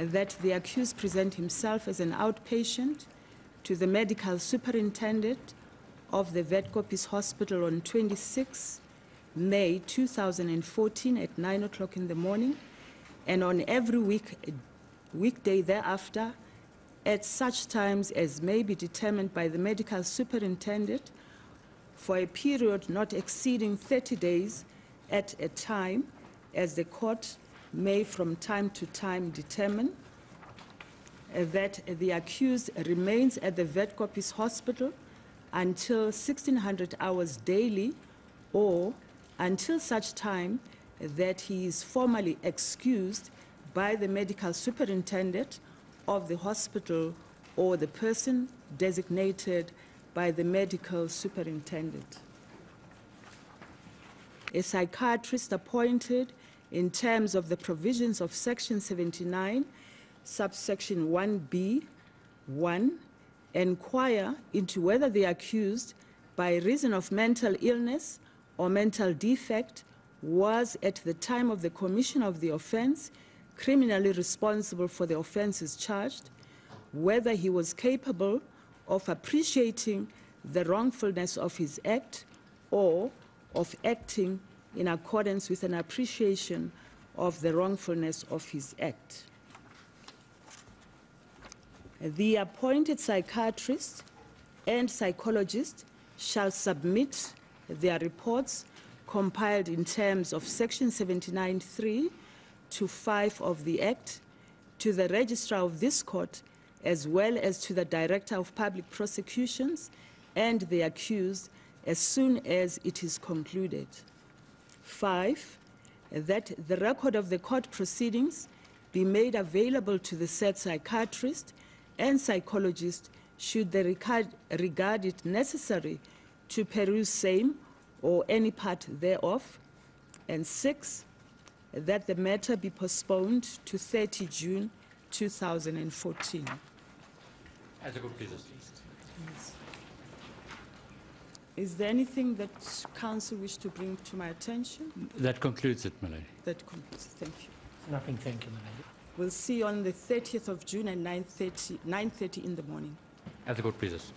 that the accused present himself as an outpatient to the medical superintendent of the Weskoppies Hospital on 26 May 2014 at 9 o'clock in the morning, and on every week, weekday thereafter at such times as may be determined by the medical superintendent for a period not exceeding 30 days at a time, as the court may from time to time determine that the accused remains at the Weskoppies Hospital until 1600 hours daily or until such time that he is formally excused by the medical superintendent of the hospital or the person designated by the medical superintendent. A psychiatrist appointed in terms of the provisions of Section 79, subsection 1b, 1, inquire into whether the accused, by reason of mental illness or mental defect, was at the time of the commission of the offense criminally responsible for the offenses charged, whether he was capable of appreciating the wrongfulness of his act or of acting in accordance with an appreciation of the wrongfulness of his act. The appointed psychiatrist and psychologist shall submit their reports compiled in terms of Section 79.3 to 5 of the Act to the registrar of this court as well as to the director of public prosecutions and the accused as soon as it is concluded. Five, that the record of the court proceedings be made available to the said psychiatrist and psychologist should they regard, regard it necessary to peruse same or any part thereof. And six, that the matter be postponed to 30 June 2014. As a good pleases. Is there anything that counsel wish to bring to my attention? That concludes it, my lady. That concludes. Thank you. Nothing, thank you, my lady. We'll see you on the 30th of June at 9:30 9:30 in the morning. As a good pleases.